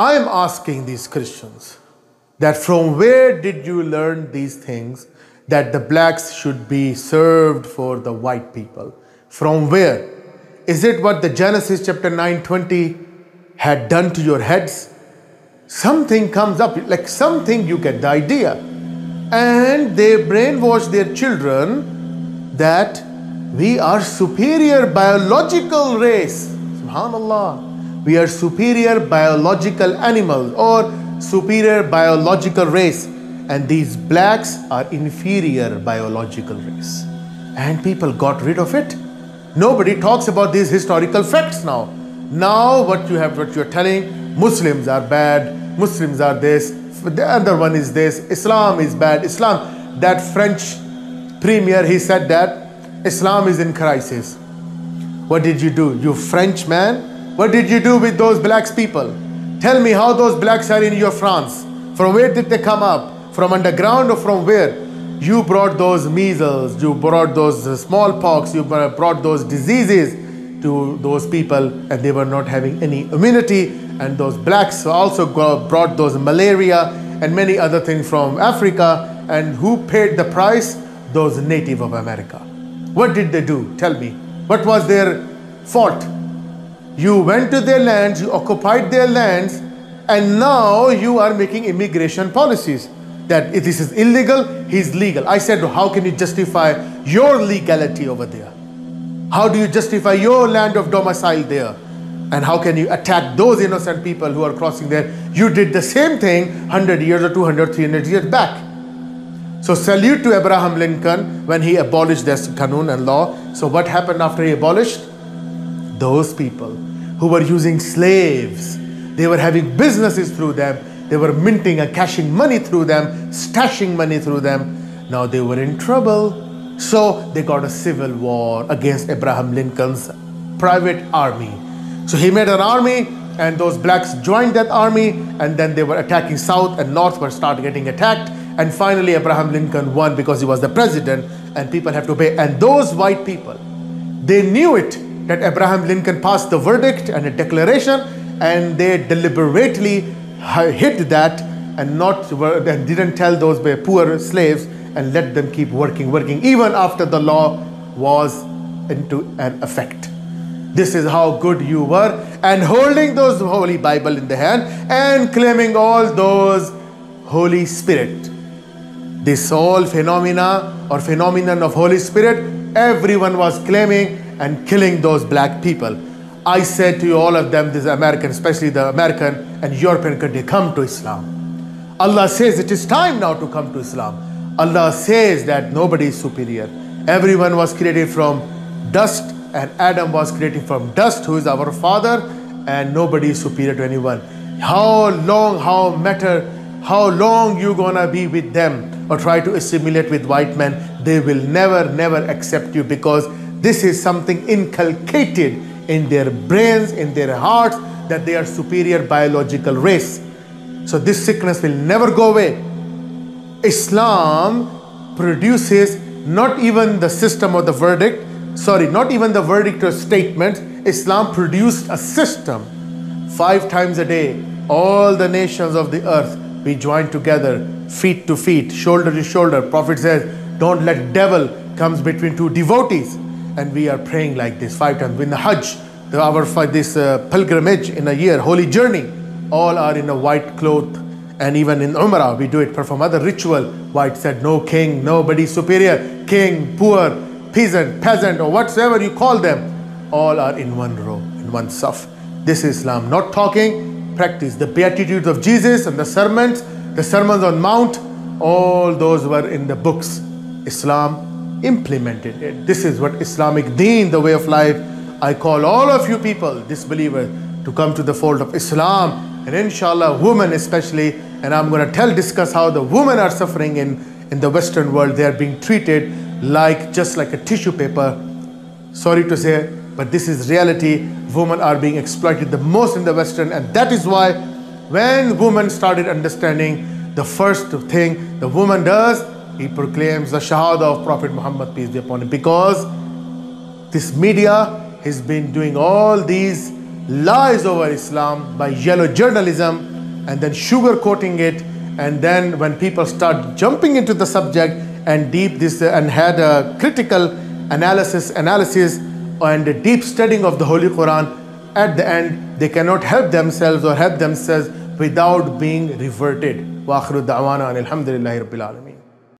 I am asking these Christians that from where did you learn these things that the blacks should be served for the white people? From where? Is it what the Genesis chapter 920 had done to your heads? Something comes up, like something you get the idea. And they brainwash their children that we are superior biological race. Subhanallah. We are superior biological animals or superior biological race. And these blacks are inferior biological race. And people got rid of it. Nobody talks about these historical facts now. Now what you have, what you're telling, Muslims are bad, Muslims are this, the other one is this, Islam is bad, Islam, that French premier, he said that Islam is in crisis. What did you do? You French man? What did you do with those blacks people? Tell me how those blacks are in your France. From where did they come up? From underground or from where? You brought those measles, you brought those smallpox, you brought those diseases to those people and they were not having any immunity and those blacks also brought those malaria and many other things from Africa and who paid the price? Those native of America. What did they do? Tell me. What was their fault? You went to their lands, you occupied their lands and now you are making immigration policies that if this is illegal, he's legal. I said, how can you justify your legality over there? How do you justify your land of domicile there? And how can you attack those innocent people who are crossing there? You did the same thing 100 years or 200, 300 years back. So salute to Abraham Lincoln when he abolished this kanun and law. So what happened after he abolished? Those people who were using slaves, they were having businesses through them, they were minting and cashing money through them, stashing money through them. Now they were in trouble. So they got a civil war against Abraham Lincoln's private army. So he made an army and those blacks joined that army and then they were attacking south and north were started getting attacked and finally Abraham Lincoln won because he was the president and people have to pay and those white people they knew it that Abraham Lincoln passed the verdict and a declaration and they deliberately hid that and not and didn't tell those poor slaves and let them keep working, working, even after the law was into an effect. This is how good you were, and holding those Holy Bible in the hand and claiming all those Holy Spirit. This all phenomena or phenomenon of Holy Spirit, everyone was claiming and killing those black people. I said to you, all of them, this American, especially the American and European country, come to Islam. Allah says it is time now to come to Islam. Allah says that nobody is superior. Everyone was created from dust and Adam was created from dust who is our father and nobody is superior to anyone. How long, how matter, how long you gonna be with them or try to assimilate with white men, they will never, never accept you because this is something inculcated in their brains, in their hearts, that they are superior biological race. So this sickness will never go away. Islam produces not even the system of the verdict, sorry, not even the verdict or statement. Islam produced a system. Five times a day, all the nations of the earth, be joined together, feet to feet, shoulder to shoulder. Prophet says, don't let devil comes between two devotees. And we are praying like this five times. In the Hajj, the, our this uh, pilgrimage in a year, holy journey, all are in a white cloth and even in Umrah, we do it, perform other ritual. White said, no king, nobody superior, king, poor, peasant, peasant, or whatsoever you call them, all are in one row, in one saf. This is Islam. Not talking, practice. The Beatitudes of Jesus and the sermons, the sermons on Mount, all those were in the books. Islam implemented it. This is what Islamic deen, the way of life. I call all of you people, disbelievers, to come to the fold of Islam. And inshallah women especially. And I'm going to tell discuss how the women are suffering in in the western world. They are being treated like just like a tissue paper. Sorry to say but this is reality. Women are being exploited the most in the western. And that is why when women started understanding the first thing the woman does he proclaims the shahada of prophet muhammad peace be upon him because this media has been doing all these lies over Islam by yellow journalism and then sugarcoating it. And then when people start jumping into the subject and deep this and had a critical analysis, analysis and a deep studying of the Holy Quran, at the end they cannot help themselves or help themselves without being reverted. وآخر دعوانا أن الحمد لله رب العالمين